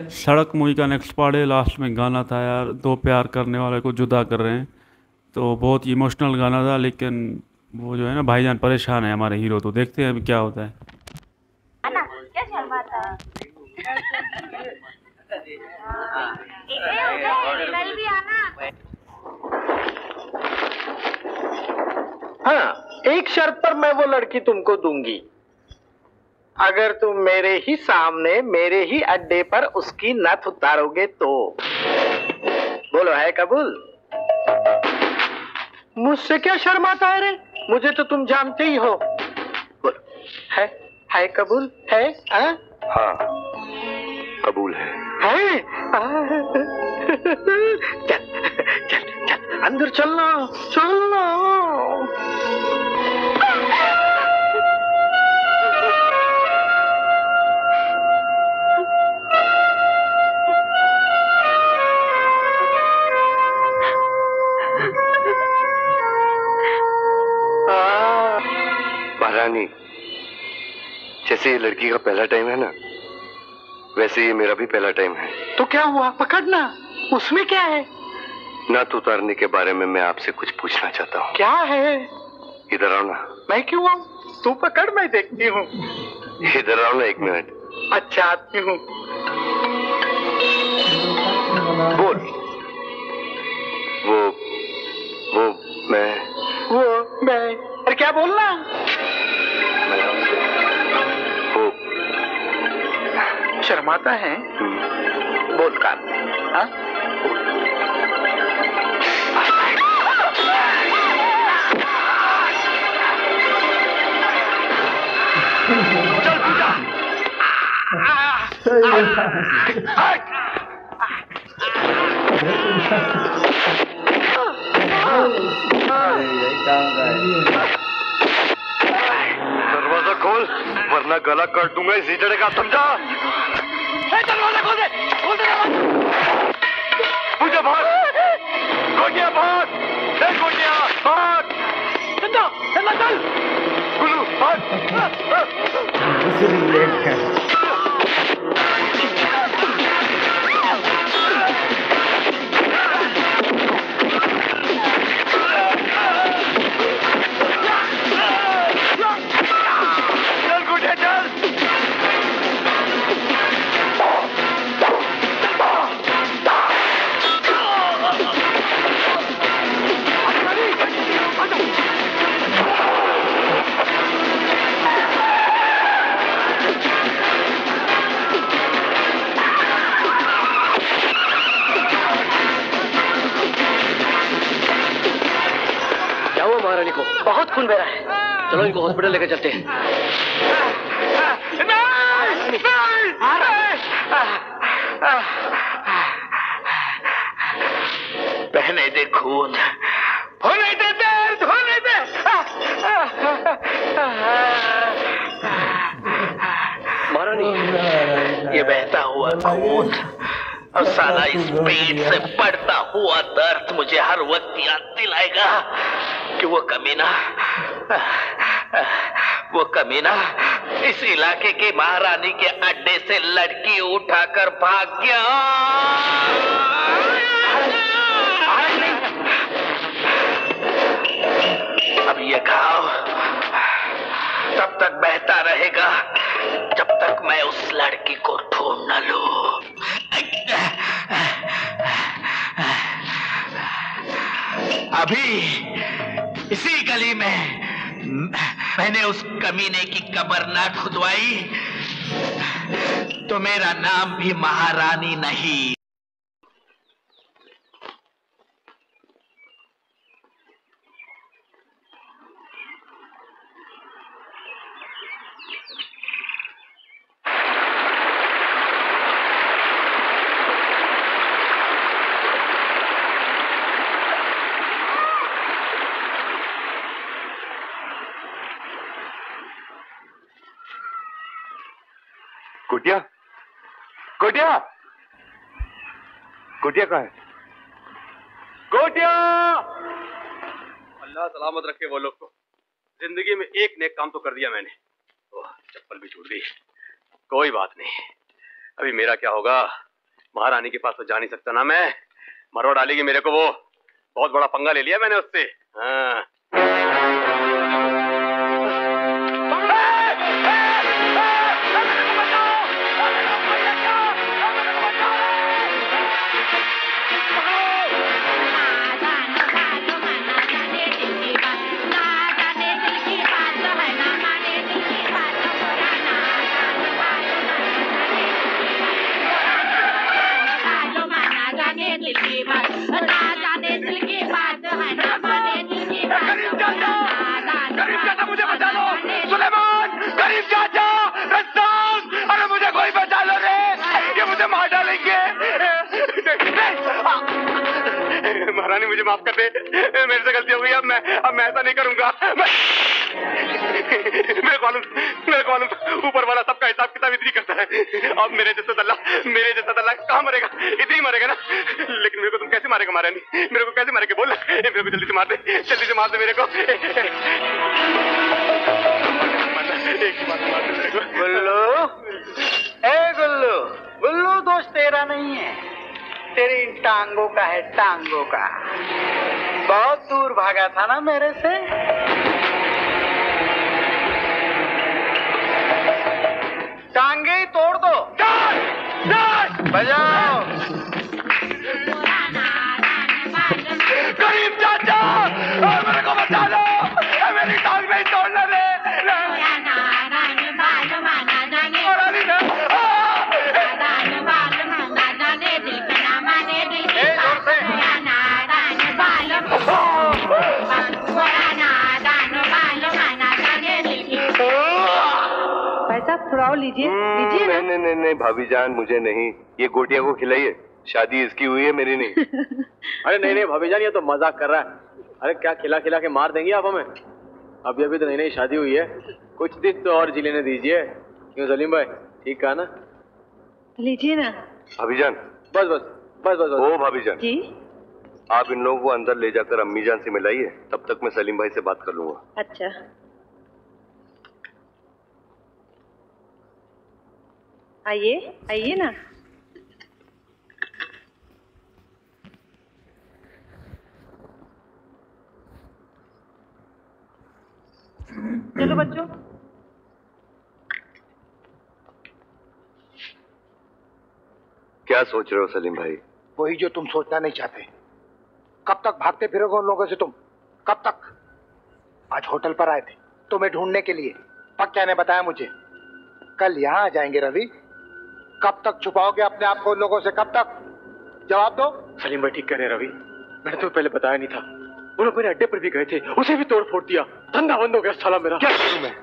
सड़क मूवी का next part है लास्ट में गाना था यार दो प्यार करने वाले को जुदा कर रहे हैं। तो बहुत इमोशनल गाना था लेकिन वो जो है ना भाईजान परेशान है हमारे हीरो तो देखते हैं अभी क्या होता है। हाँ एक शर्त पर मैं वो लड़की तुमको दूँगी। अगर तुम मेरे ही सामने मेरे ही अड्डे पर उसकी नथ उतारोगे तो। बोलो है कबूल? मुझसे क्या शर्माता है रे? मुझे तो तुम जानते ही हो। बोलो है है कबूल? है आ? हाँ कबूल है। है? चल चल चल अंदर चलना चलना। जैसे ये लड़की का पहला टाइम है ना वैसे ये मेरा भी पहला टाइम है। तो क्या हुआ? पकड़ना। उसमें क्या है? नथ उतारने के बारे में मैं आपसे कुछ पूछना चाहता हूँ। क्या है? इधर आओ ना। मैं क्यों आऊँ? तू पकड़ मैं देखती हूँ। इधर आओ ना एक मिनट। अच्छा आती हूँ। बोल। वो वो मैं। वो मैं। अरे क्या बोलना? शर्माता है? बोल कान हाँ? दरवाज़ा खोल, वरना गला काट दूँगा इसी जड़े का। समझा दरवाज़ा खोल दे खोल दे मुझे भाग। गोटिया भाग। ए गोटिया भाग। चंदा चंदा चल गुल्लू भाग। खून बह रहा है? चलो इनको हॉस्पिटल लेकर चलते हैं। बहने दे खून। होने दे दर्द, होने दे। महारानी, ये बहता हुआ खून और साला इस पेट से बढ़ता हुआ दर्द मुझे हर वक्त याद दिलाएगा कि वो कमीना वो कमीना इस इलाके की महारानी के अड्डे से लड़की उठाकर भाग गया। अब ये घाव तब तक बहता रहेगा जब तक मैं उस लड़की को ढूंढ न लू। अभी इसी गली में मैंने उस कमीने की कबर ना खुदवाई तो मेरा नाम भी महारानी नहीं गोटिया गोटिया? गोटिया कहाँ है? गोटिया! अल्लाह सलामत रखे वो लोग को ज़िंदगी में एक नेक काम तो कर दिया मैंने। चप्पल भी छूट गई। कोई बात नहीं। अभी मेरा क्या होगा? महारानी के पास तो जा नहीं सकता ना मैं। मरवा डालेगी मेरे को वो। बहुत बड़ा पंगा ले लिया मैंने उससे। हाँ। महारानी मुझे माफ़ कर दे। मेरे से गलती हो गई, अब मैं अब मैं ऐसा नहीं करूँगा. मेरे को मालूम मेरे को मालूम ऊपर वाला सबका हिसाब किताब इतनी करता है। अब मेरे जैसा दल्ला, मेरे जैसा दल्ला कहाँ मरेगा? इतनी मरेगा ना? लेकिन मेरे को तुम कैसे मारेगा महारानी? मेरे को कैसे मारेगा? बोल। मेरे को जल्दी से मार दे, जल्दी से मार दे मेरे को। मार मेरे गुल्लू। ए गुल्लू गुल्लू दोस्त तेरा नहीं है। तेरी इन टांगों का है टांगों का। बहुत दूर भागा था ना मेरे से? टांगे ही तोड़ दो। बजाओ। पैसा लीजिए। लीजिए ना। नहीं नहीं नहीं नहीं भाभी जान मुझे नहीं। ये गोटिया को खिलाइए। शादी इसकी हुई है मेरी नहीं। अरे नहीं नहीं भाभी जान ये तो मज़ाक कर रहा है। अरे क्या खिला खिला के मार देंगे आप हमें? अभी अभी तो नई नई शादी हुई है। कुछ दिन तो और जी लेने दीजिए। क्यों सलीम भाई? ठीक कहा ना? लीजिए ना। भाभी जान। बस बस बस बस बस। ओ भाभी जान। जी। आप इन लोगों को अंदर ले जाकर अम्मी जान से मिलाइए। तब तक मैं सलीम भाई से बात कर लूँगा। अच्छा। आइए आइए ना। चलो बच्चों। क्या सोच रहे हो सलीम भाई? वही जो तुम सोचना नहीं चाहते। कब तक भागते फिरोगे उन लोगों से तुम? कब तक? आज होटल पर आए थे तुम्हें ढूँढने के लिए। पक्या ने बताया मुझे। कल यहाँ आ जाएँगे रवि। कब तक छुपाओगे अपने आप को उन लोगों से? कब तक? जवाब दो। सलीम भाई ठीक कह रहे रवि। मैंने तुम्हें पहले बताया नहीं था। वो लोग मेरे अड्डे पर भी गए थे। उसे भी तोड़ फोड़ दिया। धंधा बंद हो गया साला मेरा। क्या करूँ मैं?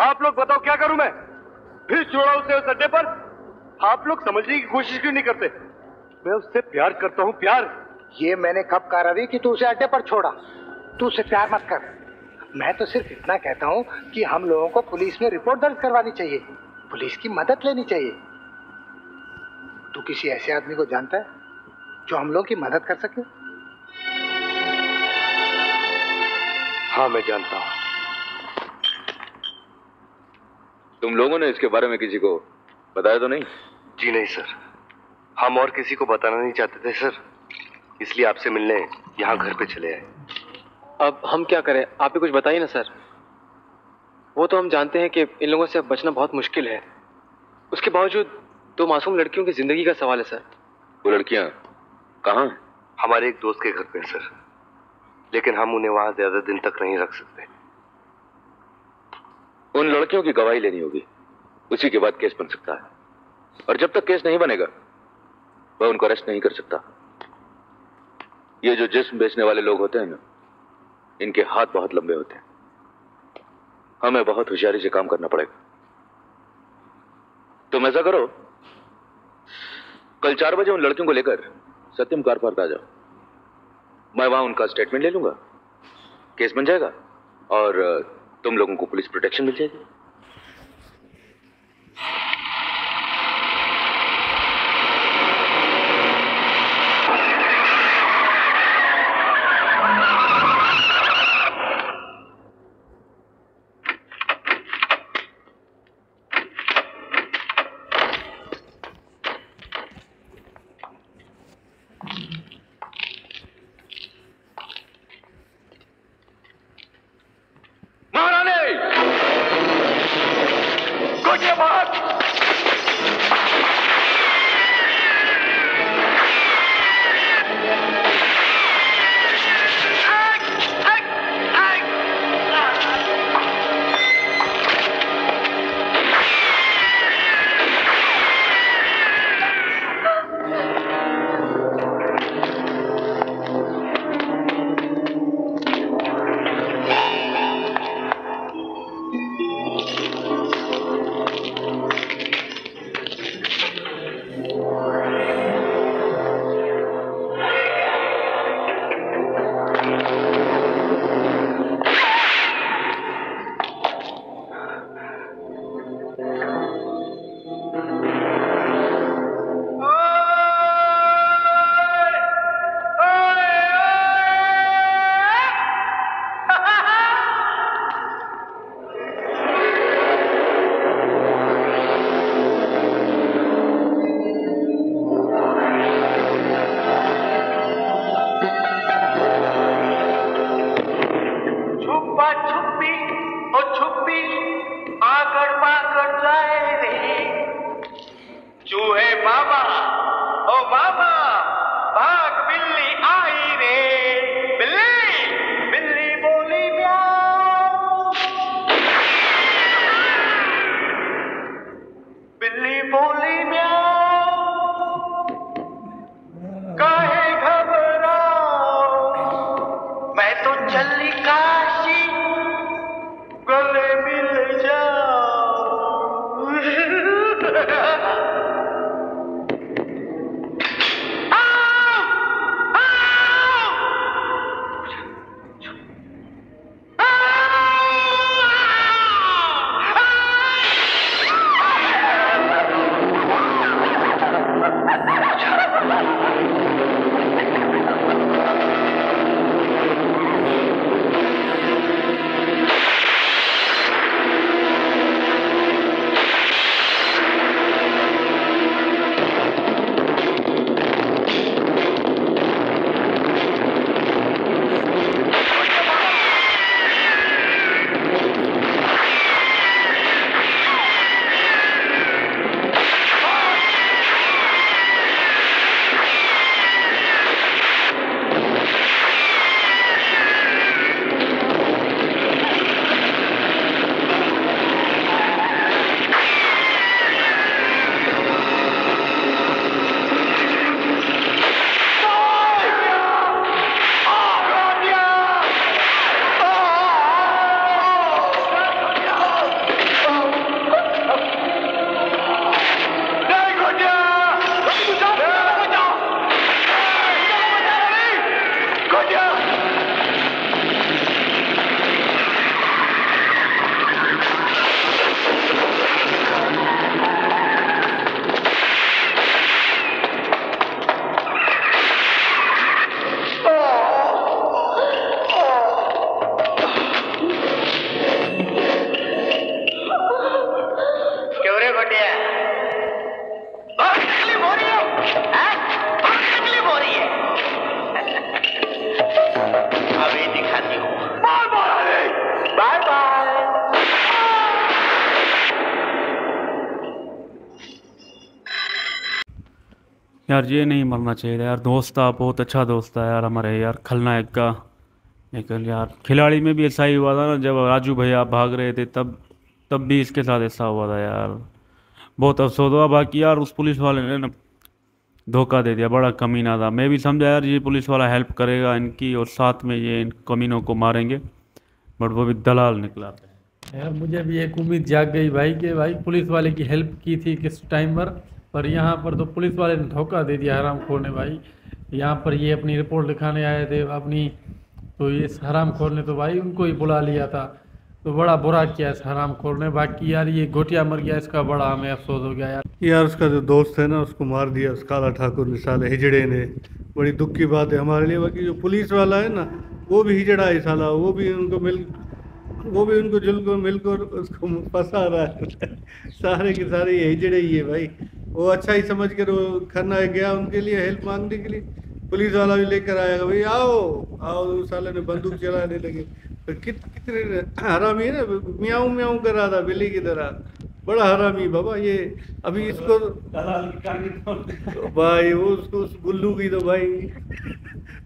आप लोग बताओ क्या करूँ मैं? फिर छोड़ा उसे उस अड्डे पर। आप लोग समझने की कोशिश क्यों नहीं करते? मैं उससे प्यार करता हूँ प्यार। ये मैंने कब कहा रवि कि तू उसे अड्डे पर छोड़ा? तू उसे प्यार मत कर। मैं तो सिर्फ़ इतना कहता हूँ कि हम लोगों को पुलिस में रिपोर्ट दर्ज करवानी चाहिए। पुलिस की मदद लेनी चाहिए। तू किसी ऐसे आदमी को जानता है जो हम लोगों की मदद कर सके? हाँ मैं जानता हूँ। तुम लोगों ने इसके बारे में किसी को बताया तो नहीं? जी नहीं सर। हम और किसी को बताना नहीं चाहते थे सर। इसलिए आपसे मिलने यहाँ घर पे चले आए। अब हम क्या करें? आप ही कुछ बताइए ना सर। वो तो हम जानते हैं कि इन लोगों से अब बचना बहुत मुश्किल है। उसके बावजूद दो मासूम लड़कियों की ज़िंदगी का सवाल है सर। वो लड़कियाँ कहाँ हैं? हमारे एक दोस्त के घर पे सर। लेकिन हम उन्हें वहाँ ज़्यादा दिन तक नहीं रख सकते। उन लड़कियों की गवाही लेनी होगी। उसी के बाद केस बन सकता है। और जब तक केस नहीं बनेगा वह उनको अरेस्ट नहीं कर सकता। ये जो जिस्म बेचने वाले लोग होते हैं ना इनके हाथ बहुत लंबे होते हैं। हमें बहुत होशियारी से काम करना पड़ेगा। तुम ऐसा करो कल चार बजे उन लड़कियों को लेकर सत्यम कार पर आ जाओ। मैं वहाँ उनका स्टेटमेंट ले लूँगा। केस बन जाएगा और तुम लोगों को पुलिस प्रोटेक्शन मिल जाएगी। यार ये नहीं मरना चाहिए यार। दोस्त था, बहुत अच्छा दोस्त था यार हमारे यार खलनायक का लेकिन यार खिलाड़ी में भी ऐसा ही हुआ था ना, जब राजू भैया भाग रहे थे, तब तब भी इसके साथ ऐसा हुआ था यार। बहुत अफसोस हुआ, बाकी यार उस पुलिस वाले ने ना धोखा दे दिया, बड़ा कमीना था। मैं भी समझा यार, ये पुलिस वाला हेल्प करेगा इनकी और साथ में ये इन कमीनों को मारेंगे, बट वो भी दलाल निकला यार मुझे भी एक उम्मीद जाग गई भाई, कि भाई पुलिस वाले की हेल्प की थी किस टाइम पर। पर यहाँ पर तो पुलिस वाले ने धोखा दे दिया हराम खोर ने भाई। यहाँ पर ये अपनी रिपोर्ट लिखाने आए थे, अपनी तो ये हराम खोर ने तो भाई उनको ही बुला लिया था। तो बड़ा बुरा किया इस हराम खोर ने। बाकी यार ये घोटिया मर गया, इसका बड़ा हमें अफसोस हो गया यार। यार उसका जो दोस्त है ना, उसको मार दिया, उस काला ठाकुर ने, साले हिजड़े ने। बड़ी दुख की बात है हमारे लिए। बाकी जो पुलिस वाला है ना, वो भी हिजड़ा है साला, वो भी उनको मिल, वो भी उनको जुल को मिलकर उसको फंसा रहा है। सारे के सारे हिजड़े ही है भाई। वो अच्छा ही समझ कर वो खन्ना गया उनके लिए हेल्प मांगने के लिए। पुलिस वाला भी लेकर आएगा भाई आओ आओ उस साले ने बंदूक चलाने लगे। तो कित कितने हरामी है ना म्याऊं म्याऊ कर रहा था बिल्ली की तरह। बड़ा हरामी बाबा ये अभी इसको भाई वो उसको उस गुल्लू की तो भाई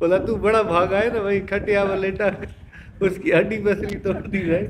बोला तू बड़ा भागा है ना भाई खटिया लेटा उसकी हड्डी पसली तोड़ दी भाई।